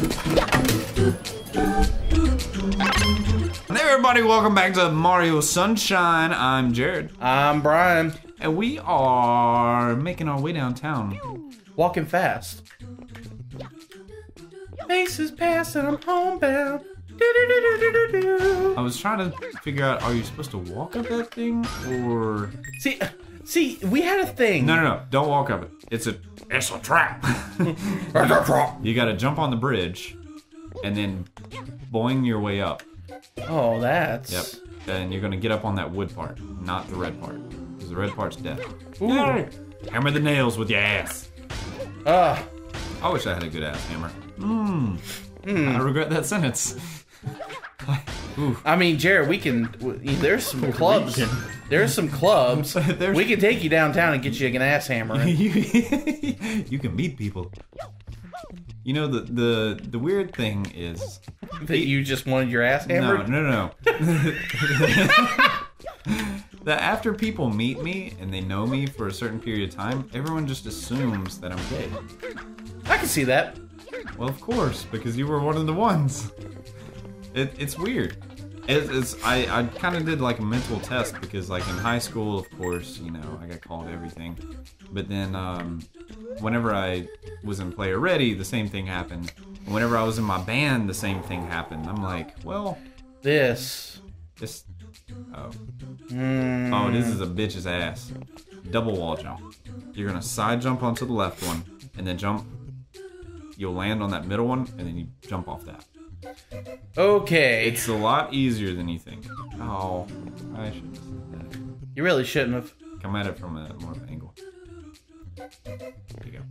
Hey everybody, welcome back to Mario Sunshine. I'm Jared, I'm Bryan. and we are making our way downtown. Walking fast. Faces past and I'm homebound. Do-do-do-do-do-do. I was trying to figure out, are you supposed to walk up that thing or? See, see, we had a thing. No, no, no! Don't walk up it. It's a, it's a trap. you got to jump on the bridge, and then boing your way up. Oh, that's. Yep. And you're gonna get up on that wood part, not the red part, because the red part's death. Ooh. Hammer the nails with your ass. Ah, I wish I had a good ass hammer. Mmm. I regret that sentence. I mean, Jared, we can. There's some clubs. can. There's some clubs. There's- We can take you downtown and get you an ass hammer. you, you can meet people. You know the the the weird thing is that you just wanted your ass hammered. no no no that after people meet me and they know me for a certain period of time, everyone just assumes that I'm gay. I can see that. Well, of course, because you were one of the ones. It, it's weird. It, it's I, I kind of did like a mental test because like in high school, of course, you know, I got called everything. But then um, whenever I was in Player Ready, the same thing happened. And whenever I was in my band, the same thing happened. I'm like, well, This. this. Oh, Mm, oh, this is a bitch's ass. Double wall jump. You're gonna side jump onto the left one, and then jump. You'll land on that middle one, and then you jump off that. Okay. It's a lot easier than you think. Oh, I should have said that. you really shouldn't have. Come at it from a more of an angle. There you go.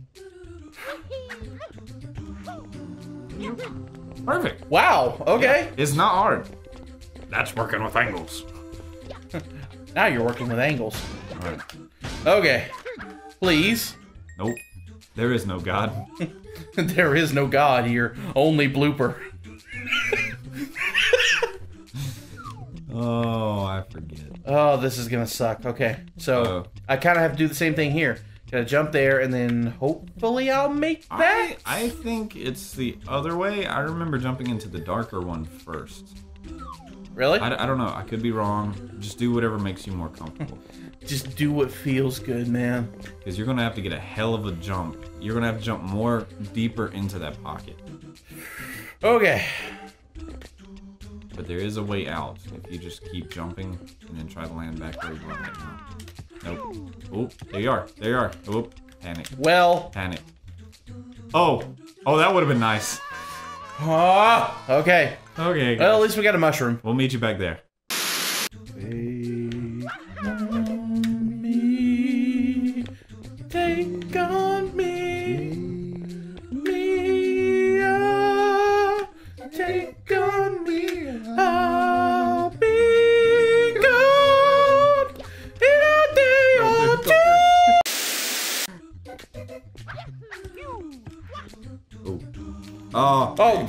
Perfect. Wow. Okay. It's not hard. That's working with angles. Now you're working with angles. Right. Okay. Please. Nope. There is no God. there is no God here. Only blooper. Oh, I forget. Oh, this is gonna suck. Okay, so Uh-oh. I kind of have to do the same thing here. Gotta jump there, and then hopefully I'll make I, that. I think it's the other way. I remember jumping into the darker one first. really? I, I don't know. I could be wrong. Just do whatever makes you more comfortable. Just do what feels good, man. Because you're gonna have to get a hell of a jump. You're gonna have to jump more deeper into that pocket. Okay. But there is a way out if you just keep jumping and then try to land back where you are right now. Nope. Oh, there you are. There you are. Oh, panic. Well. Panic. Oh. Oh, that would have been nice. Ah. Okay. Okay. Well, at least we got a mushroom. We'll meet you back there.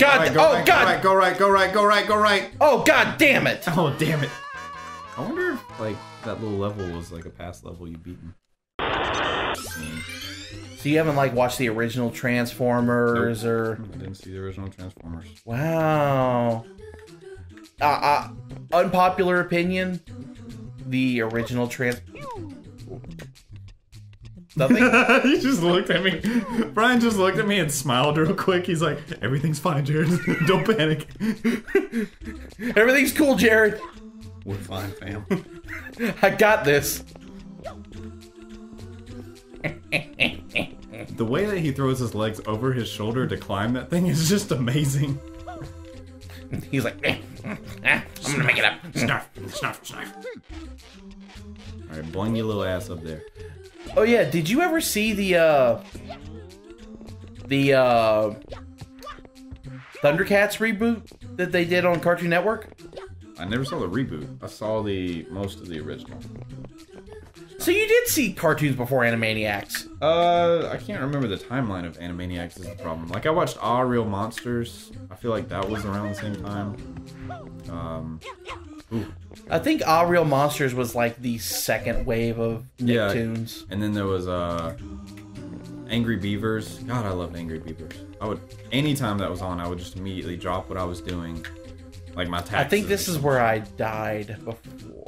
God, right, go oh, right, God. Go right, go right, go right, go right, go right. Oh God damn it! Oh, damn it. I wonder if, like, that little level was, like, a past level you beaten. So you haven't like watched the original Transformers or? I didn't see the original Transformers. Wow. Uh, uh, unpopular opinion: the original Trans. Nothing. he just looked at me. Bryan just looked at me and smiled real quick. He's like, "Everything's fine, Jared. Don't panic. Everything's cool, Jared. We're fine, fam." I got this. the way that he throws his legs over his shoulder to climb that thing is just amazing. He's like, "Eh, eh, I'm gonna make it up. Snuff, snuff, snuff. All right, bling your little ass up there. Oh yeah, did you ever see the uh the uh Thundercats reboot that they did on Cartoon Network? I never saw the reboot. I saw the most of the original. So you did see cartoons before Animaniacs. Uh, I can't remember the timeline of Animaniacs is the problem. Like I watched Ah Real Monsters. I feel like that was around the same time. Um, ooh, I think Ah Real Monsters was like the second wave of Yeah. Nicktoons. and then there was uh, Angry Beavers. God, I loved Angry Beavers. I would anytime that was on, I would just immediately drop what I was doing, like my taxes. I think this is where I died something.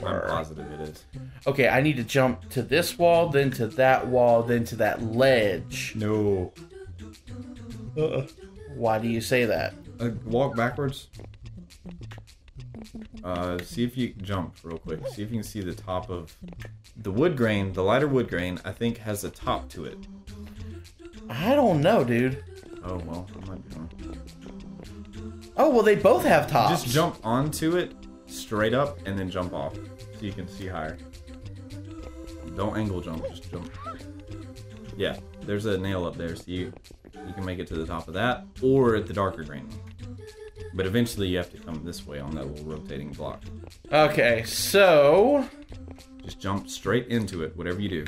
I'm before. positive it is. Okay, I need to jump to this wall, then to that wall, then to that ledge. No. Uh-uh. Why do you say that? Uh, walk backwards. Uh, see if you jump real quick. See if you can see the top of the wood grain. The lighter wood grain, I think, has a top to it. I don't know, dude. Oh well, I might be wrong. Oh well, they both have tops. Just jump onto it straight up and then jump off so you can see higher. Don't angle jump, just jump. Yeah, there's a nail up there, so you you can make it to the top of that or at the darker grain. But eventually you have to come this way on that little rotating block. Okay, so Just jump straight into it, whatever you do.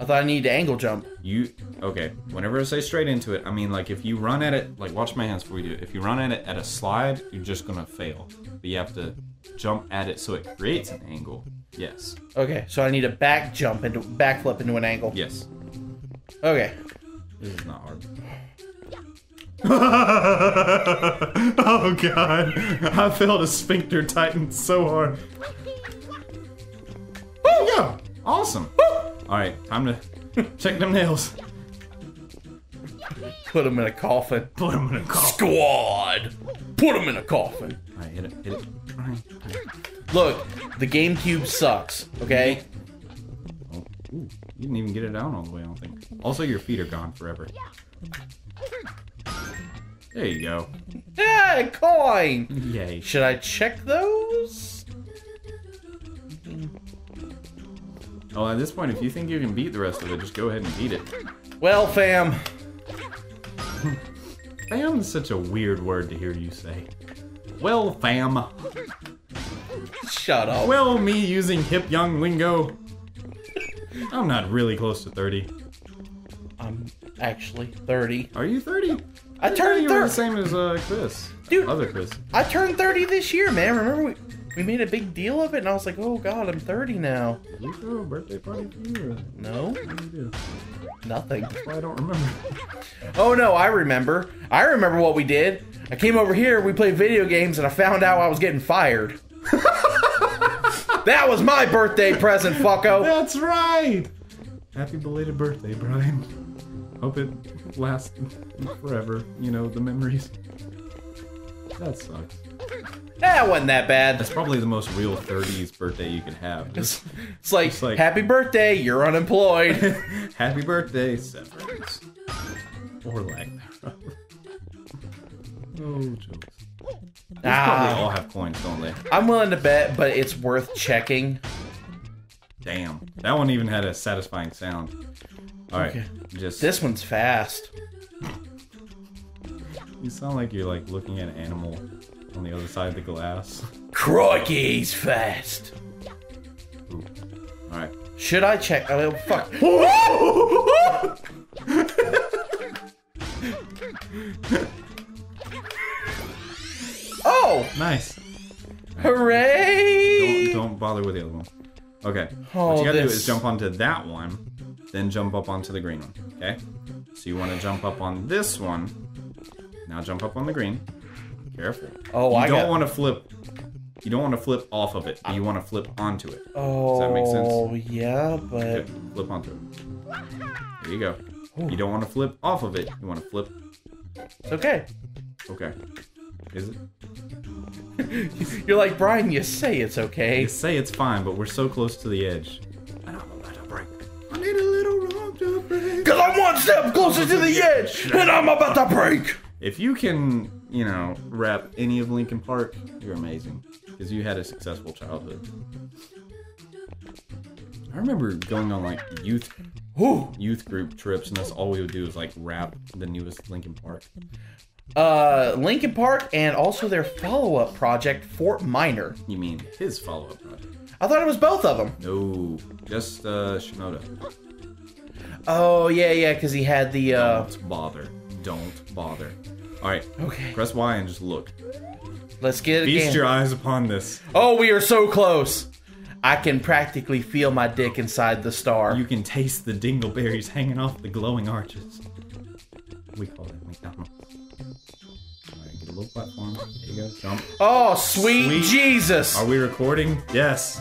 I thought I need to angle jump. You okay? Whenever I say straight into it, I mean like if you run at it, like watch my hands before you do it. If you run at it at a slide, you're just gonna fail. But you have to jump at it so it creates an angle. Yes. Okay, so I need a back jump into backflip into an angle. Yes. Okay. This is not hard. oh god. I felt a sphincter tighten so hard. There you go. Awesome. Alright, time to check them nails. Put them in a coffin. Put them in a coffin. Squad. Put him in a coffin. Alright, hit it, hit it. Look, the GameCube sucks. Okay. Mm-hmm. Oh, ooh, you didn't even get it down all the way, I don't think. Also, your feet are gone forever. There you go. Yeah, coin. Yay. Should I check those? Oh, at this point, if you think you can beat the rest of it, just go ahead and beat it. Well, fam. Fam is such a weird word to hear you say. Well, fam. Shut up. Well, me using hip young lingo. I'm not really close to 30. I'm actually 30. Are you 30? I thought turned you were the 30. same as uh, Chris. Dude. Other Chris. I turned 30 this year, man. Remember we, we made a big deal of it, and I was like, oh god, I'm 30 now. Did we throw a birthday party for you? Or No, what did we do? nothing. Well, I don't remember. Oh no, I remember. I remember what we did. I came over here, we played video games, and I found out I was getting fired. that was my birthday present, fucko. That's right! Happy belated birthday, Bryan. Hope it lasts forever, you know, the memories. That sucks. That wasn't that bad. That's probably the most real 30s birthday you can have. Just It's like, like- happy birthday, you're unemployed. happy birthday, severance. Or lack thereof. Oh, jokes. They probably all ah, have coins, don't they? I'm willing to bet, but it's worth checking. Damn. That one even had a satisfying sound. Alright, Okay. just. This one's fast. You sound like you're like looking at an animal on the other side of the glass. Crikey, he's fast. Ooh. Alright. Should I check? Oh, fuck. oh, Nice. hooray! Don't, don't bother with the other one. Okay. Oh, what you gotta do is jump onto that one, then jump up onto the green one. Okay? So you wanna jump up on this one. Now jump up on the green. Careful. Oh, you I don't got- wanna flip you don't want to flip off of it, you want to flip onto it. Oh, that make sense? Oh, yeah, but Okay, flip onto it. There you go. You don't want to flip off of it. You want to flip. it's okay. Okay. Is it? You're like Bryan. You say it's okay. You say it's fine, but we're so close to the edge. And I'm about to break. I need a little rock to break. Cause I'm one step closer to the edge, and I'm about to break. If you can, you know, rap any of Linkin Park, you're amazing. Because you had a successful childhood. I remember going on like youth Whew. youth group trips, and that's all we would do is like rap the newest Linkin Park. Uh, Linkin Park, and also their follow-up project, Fort Minor. You mean his follow-up project? I thought it was both of them. No, just uh, Shinoda. Oh yeah, yeah, because he had the. uh Don't bother. Don't bother. All right, Okay, press Y and just look. let's get it. Feast again. your eyes upon this. Oh, we are so close. I can practically feel my dick inside the star. You can taste the dingleberries hanging off the glowing arches. We call it McDonald's. Alright, get a little platform. There you go. Jump. Oh, sweet, Sweet. Jesus. Are we recording? Yes.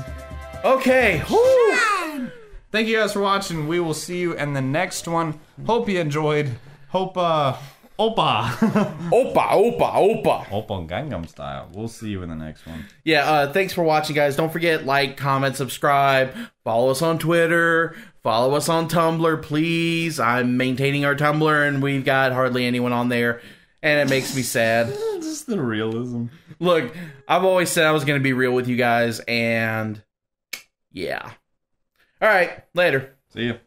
Okay. Whew. Thank you guys for watching. We will see you in the next one. Hope you enjoyed. Hope uh Opa. Opa, opa, opa. Opa Gangnam style. We'll see you in the next one. Yeah, uh, thanks for watching, guys. Don't forget, like, comment, subscribe, follow us on Twitter, follow us on Tumblr, please. I'm maintaining our Tumblr, and we've got hardly anyone on there, and it makes me sad. Just the realism. Look, I've always said I was going to be real with you guys, and yeah. All right, later. See you.